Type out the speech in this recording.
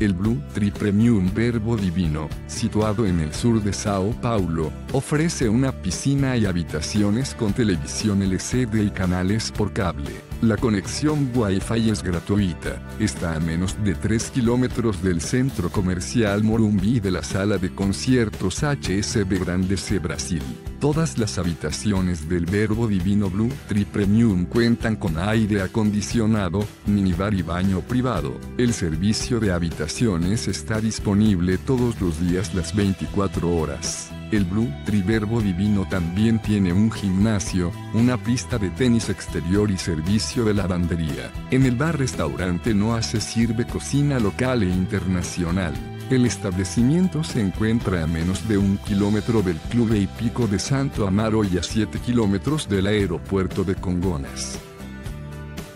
El Blue Tree Premium Verbo Divino, situado en el sur de Sao Paulo, ofrece una piscina y habitaciones con televisión LCD y canales por cable. La conexión Wi-Fi es gratuita, está a menos de 3 kilómetros del centro comercial Morumbi y de la sala de conciertos HSB Grande C Brasil. Todas las habitaciones del Verbo Divino Blue Tree Premium cuentan con aire acondicionado, minibar y baño privado. El servicio de habitaciones está disponible todos los días las 24 horas. El Blue Tree Verbo Divino también tiene un gimnasio, una pista de tenis exterior y servicio de lavandería. En el bar-restaurante Noa se sirve cocina local e internacional. El establecimiento se encuentra a menos de un kilómetro del Club y Pico de Santo Amaro y a 7 kilómetros del aeropuerto de Congonas.